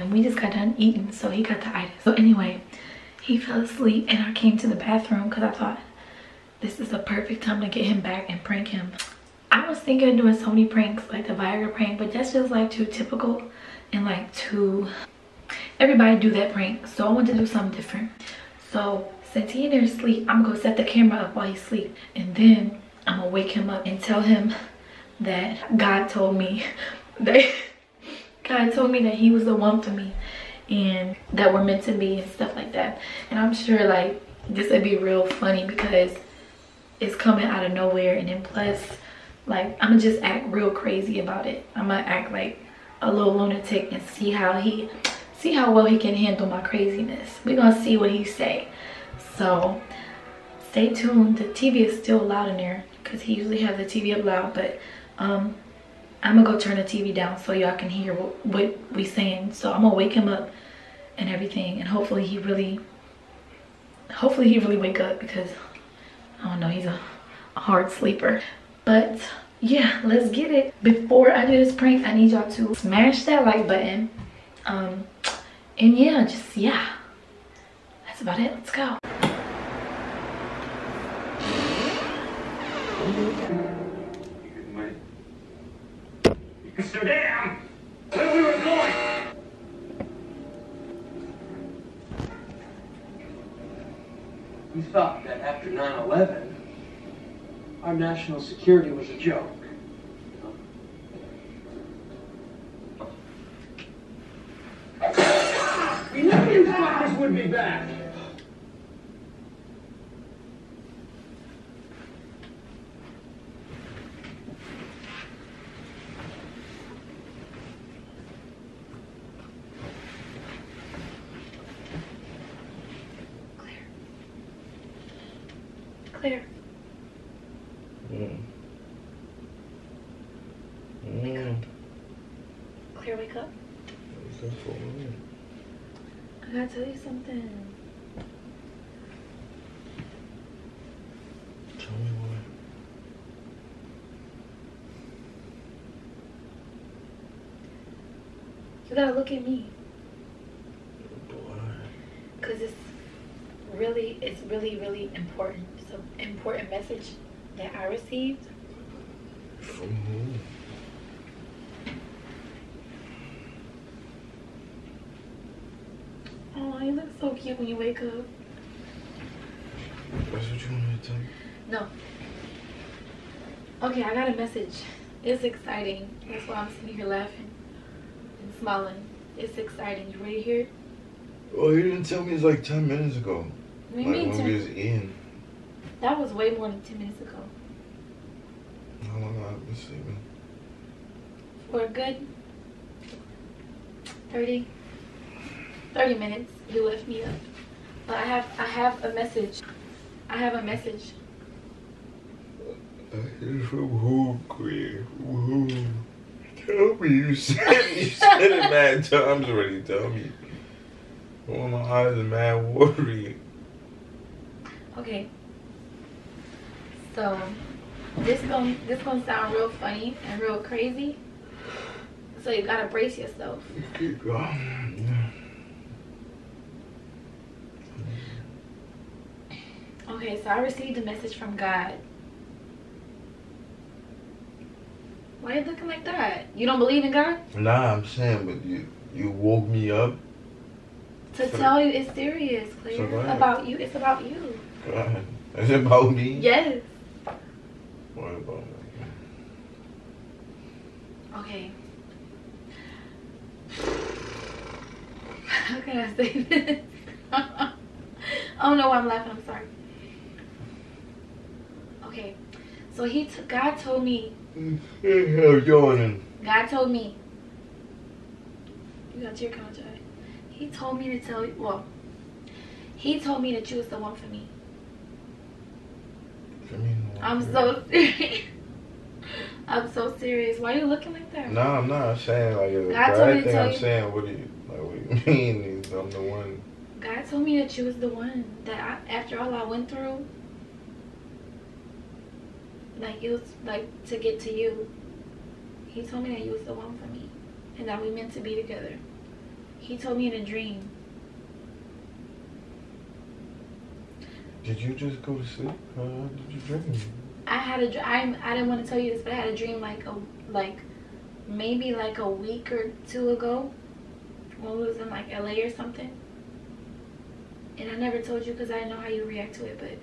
And we just got done eating, so he got the itis. So anyway, he fell asleep and I came to the bathroom because I thought this is the perfect time to get him back and prank him. I was thinking of doing so many pranks, like the Viagra prank, but that's just like too typical and like too... Everybody do that prank, so I wanted to do something different. So since he in there asleep, I'm gonna set the camera up while he's asleep. And then I'm gonna wake him up and tell him that God told me that God told me that he was the one for me and that we're meant to be and stuff like that. And I'm sure like this would be real funny because it's coming out of nowhere and then plus like I'm gonna just act real crazy about it. I'm gonna act like a little lunatic and see how he see how well he can handle my craziness. We're gonna see what he say. So stay tuned. The TV is still loud in there because he usually has the TV up loud, but um I'm gonna go turn the TV down so y'all can hear what, what we saying. So I'm gonna wake him up and everything and hopefully he really hopefully he really wake up because I don't know he's a, a hard sleeper. But yeah, let's get it. Before I do this prank, I need y'all to smash that like button. Um and yeah, just yeah. That's about it. Let's go. Amsterdam! Where we were going! You thought that after 9-11, our national security was a joke. We never you this would be back. Clare. Clare. Mm. Mm. Wake up. That's for me. I gotta tell you something. Tell me why. You gotta look at me. Why? Cause it's really, it's really, really important. It's an important message that I received. From who? Oh, you look so cute when you wake up. That's what you want me to tell me? No. Okay, I got a message. It's exciting. That's why I'm sitting here laughing and smiling. It's exciting. You ready to hear it? Oh, you didn't tell me it's like 10 minutes ago. What do you like mean, when Tim? we was in. That was way more than 10 minutes ago. How long have I been sleeping? For a good 30, 30 minutes, you left me up. But I have, I have a message. I have a message. It's from who, Queen? Who? Tell me. You said, you said it mad times already. Tell me. Oh, my eyes are mad watery. Okay. So this going this gonna sound real funny and real crazy. So you gotta brace yourself. Okay, so I received a message from God. Why are you looking like that? You don't believe in God? Nah, I'm saying, but you you woke me up. To So- tell you it's serious, Clare. So it's about you. It's about you. God. Is it about me? Yes. What about me? Okay. How can I say this? I don't know why I'm laughing. I'm sorry. Okay. So he, t- God told me. Yawning. God told me. You got your. He He told me to tell you. Well, he told me that you was the one for me. I mean, I'm so serious. I'm so serious. Why are you looking like that? No, I'm not saying like God told me to tell I'm you- saying what do you like? What do you mean? Is I'm the one. God told me that you was the one. That I, after all I went through, like it was like to get to you. He told me that you was the one for me, and that we meant to be together. He told me in a dream. Did you just go to sleep? How did you dream? I had a I I didn't want to tell you this, but I had a dream like a like maybe like a week or two ago when we was in like LA or something. And I never told you because I didn't know how you react to it, but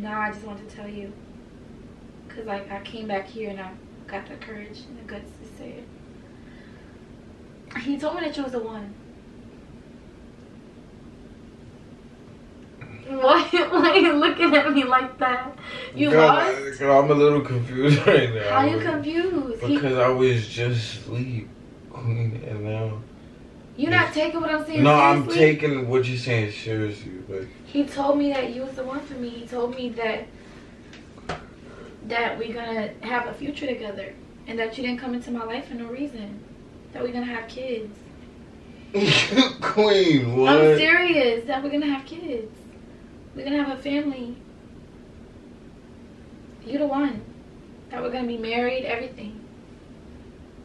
now I just want to tell you because like I came back here and I got the courage and the guts to say it. He told me that you was the one. Why, are you looking at me like that? You lost? Girl, girl, I'm a little confused right now. How you confused? He, Because I was just asleep, queen, and now. you're not taking what I'm saying No, I'm taking what you're saying seriously, but He told me that you was the one for me. He told me that that we're gonna have a future together, and that you didn't come into my life for no reason. That we're gonna have kids. queen, what? I'm serious. That we're gonna have kids. We're gonna have a family. You're the one. That we're gonna be married. Everything.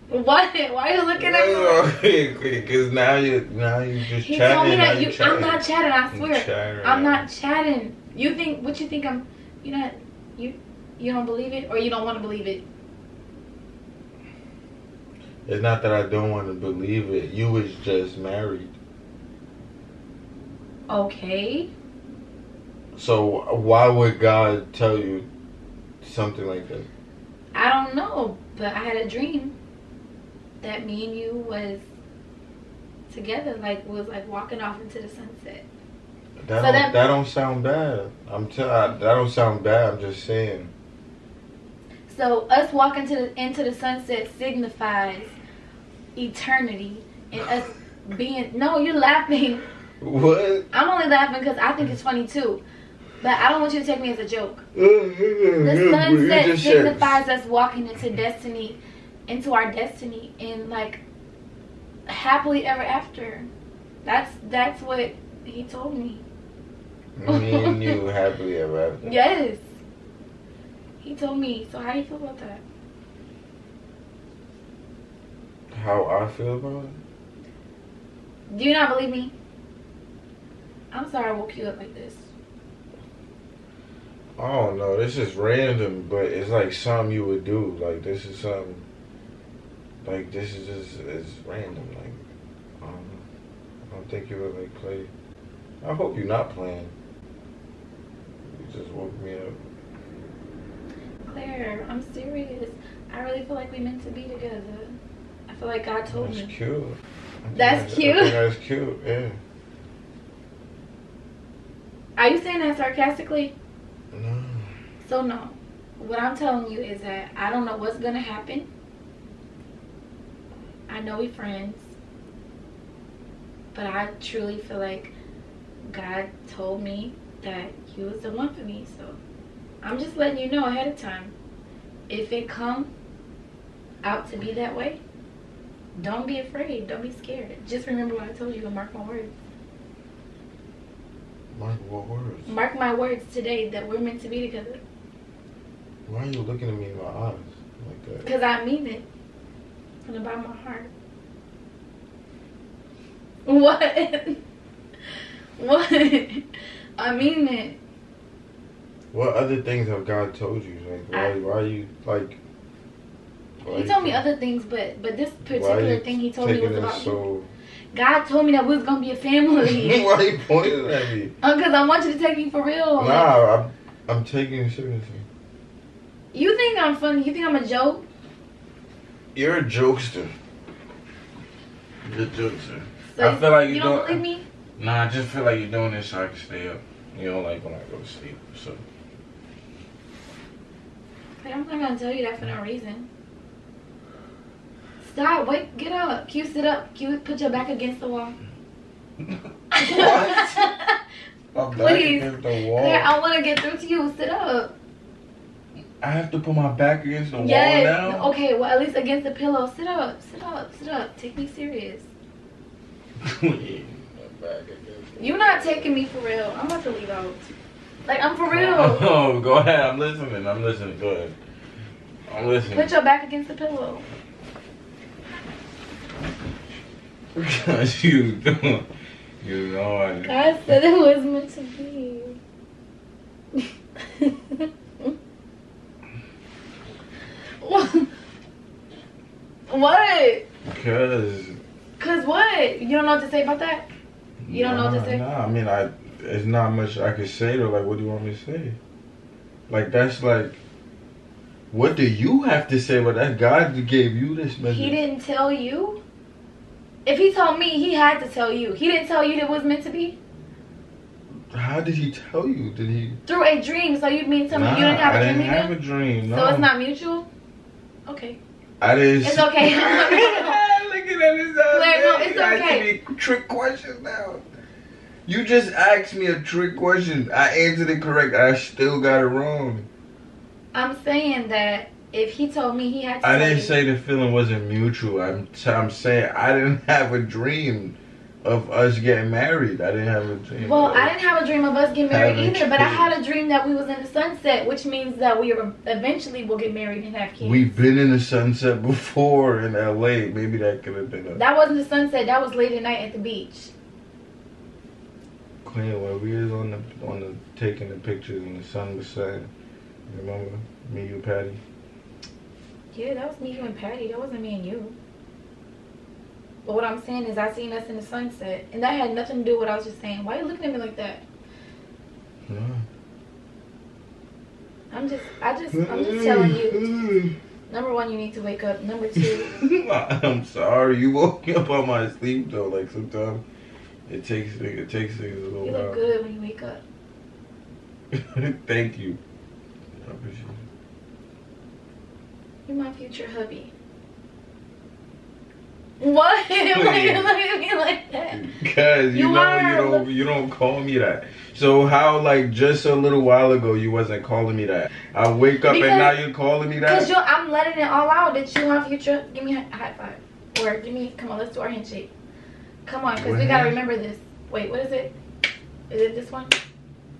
What? Why are you looking at me? Because now you now you just He chatting. told me that you you. I'm not chatting. I swear. chatting I'm not chatting. You think what you think I'm you not you you don't believe it or you don't want to believe it. It's not that I don't want to believe it. You was just married, Okay. So why would God tell you something like that? I don't know, but I had a dream that me and you was together, like was like walking off into the sunset. That So don't, that- that don't sound bad. I'm t- I, that don't sound bad. I'm just saying. So us walking to the into the sunset signifies eternity and us being no, you're laughing. What? I'm only laughing because I think it's funny too. But I don't want you to take me as a joke. The The sunset signifies us walking into destiny, into our destiny, and like happily ever after. That's that's what he told me. Me and you happily ever after. Yes, he told me. So how do you feel about that? How I feel about it? Do you not believe me? I'm sorry I woke you up like this. I don't know. This is random, but it's like something you would do. Like this is something. Like this is just it's random. Like I don't know. I don't think you would like play. I hope you're not playing. You just woke me up. Clare, I'm serious. I really feel like we meant to be together. I feel like God told That's me. cute. I think That's cute? that's cute. Yeah. Are you saying that sarcastically? So no. What I'm telling you is that I don't know what's gonna happen. I know we friends. But I truly feel like God told me that you was the one for me, so I'm just letting you know ahead of time. If it come out to be that way, don't be afraid. Don't be scared. Just remember what I told you and mark my words. Mark what words? Mark my words today that we're meant to be together. Why are you looking at me in my eyes like uh, that? Because I mean it. From the bottom of my heart. What? what? I mean it. What other things have God told you? Like why? I- why you like? why He you told me other things, but but this particular thing he told me was about so. God told me that we was gonna be a family. why are you pointing at me? Because I want you to take me for real. Nah, I'm I'm taking you seriously. You think I'm funny? You think I'm a joke? You're a jokester. You're a jokester. So I feel like you you don't don't- believe me. Nah, I just feel like you're doing this so I can stay up. You don't like when I go to sleep, so. Like, I'm not gonna tell you that for no reason. Stop. Wake! Get up. Can you sit up? Can you put your back against the wall? My back Please. against the wall. Clare, I want to get through to you. Sit up. I have to put my back against the wall Yes. now. Okay. Well, at least against the pillow. Sit up. Sit up. Sit up. Take me serious. My back against the You're not taking me for real. I'm about to leave out. Like I'm for real. Oh, go ahead. I'm listening. I'm listening. Go ahead. I'm listening. Put your back against the pillow. You don't. You know I. God said it was meant to be. What? Because. Cause what? You don't know what to say about that? You don't know what to say? Nah, I mean, I. It's not much I can say though. Like, what do you want me to say? Like, that's like. What do you have to say? But that God gave you this message. He didn't tell you? If he told me, he had to tell you. He didn't tell you that it was meant to be? How did he tell you? Did he? Through a dream. So you mean tell me Nah, you didn't have a I dream I didn't either? have a dream. No. So it's not mutual? Okay. I didn't. It's okay. Looking at his. Clare, no, it's okay. me trick questions now. You just asked me a trick question. I answered it correct. I still got it wrong. I'm saying that if he told me he had to I didn't say the feeling wasn't mutual. I'm t- I'm saying I didn't have a dream of us getting married. I didn't have a dream. Well, I didn't have a dream of us getting married Having either, but I had a dream that we was in the sunset, which means that we eventually will get married and have kids. We've been in the sunset before in LA. Maybe that could have been a that wasn't the sunset. That was late at night at the beach. Queen when we was on the on the taking the pictures and the sun was setting. Remember me, you, Patty? Yeah, that was me, you, and Patty. That wasn't me and you. But what I'm saying is, I seen us in the sunset, and that had nothing to do with what I was just saying. Why are you looking at me like that? No. I'm just, I just, I'm just telling you. Number one, you need to wake up. Number two, I'm sorry. You woke me up on my sleep though. Like sometimes it takes it takes things a little you look while. good when you wake up. Thank you. I appreciate it. You're my future hubby. What? Why you look at me like that? Cause you, You know are. you don't you don't call me that. So how like just a little while ago you wasn't calling me that. I wake up Because- and now you're calling me Cause that. you, I'm letting it all out that you my future. Give me a high five, or give me. Come on, let's do our handshake. Come on, cause we gotta remember this. Wait, what is it? Is it this one?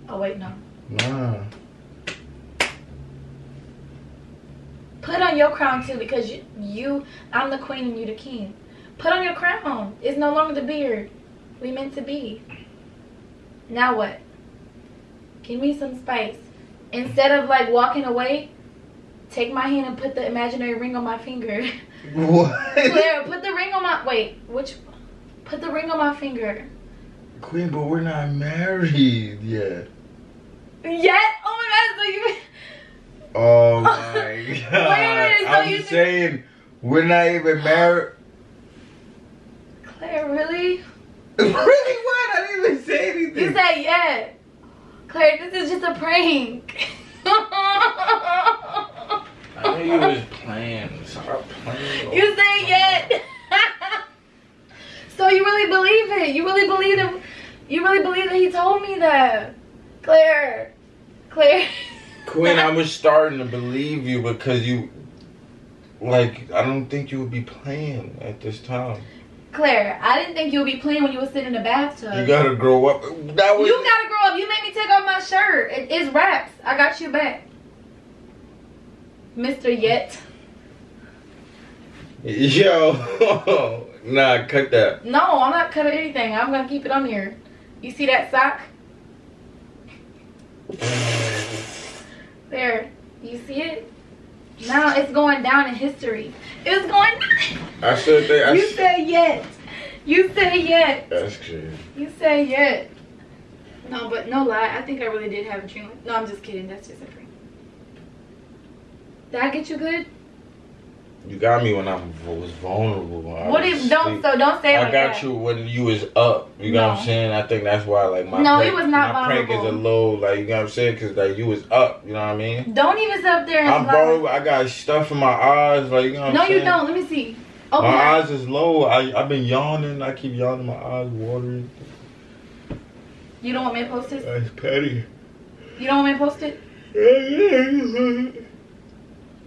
Oh wait, no. Nah. Put on your crown too, because you, you, I'm the queen and you the king. Put on your crown. It's no longer the beard. We meant to be. Now what? Give me some spice. Instead of like walking away, take my hand and put the imaginary ring on my finger. What? Clare, put the ring on my wait. Which? Put the ring on my finger. Queen, but we're not married yet. Yet? Oh my god! So you? Oh my god. a minute, so I'm you saying we're not even married. Clare, really? really? What? I didn't even say anything. You anything. said yet. Clare, this is just a prank. I knew you was playing. Stop playing. You say yet. so you really believe it? You really believe him? You really believe that he told me that? Clare. Clare. Queen, I was starting to believe you because you, like, I don't think you would be playing at this time. Clare, I didn't think you would be playing when you were sitting in the bathtub. You gotta grow up. That was. You gotta grow up. You made me take off my shirt. It, it's wraps. I got you back. Mr. Yet. Yo, nah, cut that. No, I'm not cutting anything. I'm gonna keep it on here. You see that sock? There. You see it? Now it's going down in history. It's going I said that. I You said yet. You said yet. That's crazy. You said yet. No, but no lie. I think I really did have a dream. No, I'm just kidding. That's just a dream. Did I get you good? You got me when I was vulnerable. What if don't so don't say it I like got that. you when you was up. You know what I'm saying? I think that's why, like my No, prank, it was not my prank is a low, like you know what I'm saying? Because like you was up. You know what I mean? Don't even sit up there and I'm lie. vulnerable. I got stuff in my eyes, like you know. What No, you don't. Let me see. Oh, my eyes is low. I I've been yawning. I keep yawning. My eyes watering. You don't want me to post this? That's petty. You don't want me to post it?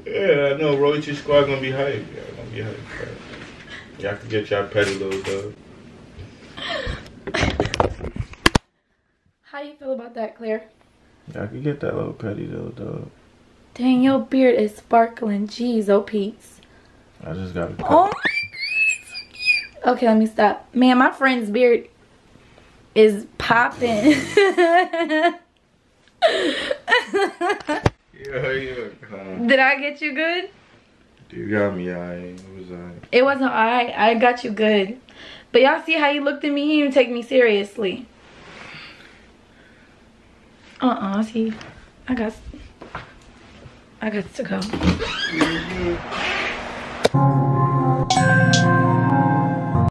Yeah, I know. Royalty Squad gonna be hype. Yeah, gonna be hype. Y'all can get y'all petty little dub. How you feel about that, Clare? Y'all can get that little petty little dub. Dang, your beard is sparkling. Jeez, oh Pete's. I just gotta cut. Oh my god. Okay, let me stop. Man, my friend's beard is popping. Yeah, yeah. Huh. Did I get you good? You got me. I it was I. It wasn't alright. I got you good. But y'all see how he looked at me? He didn't take me seriously. Uh-uh. See, I got, I got to go.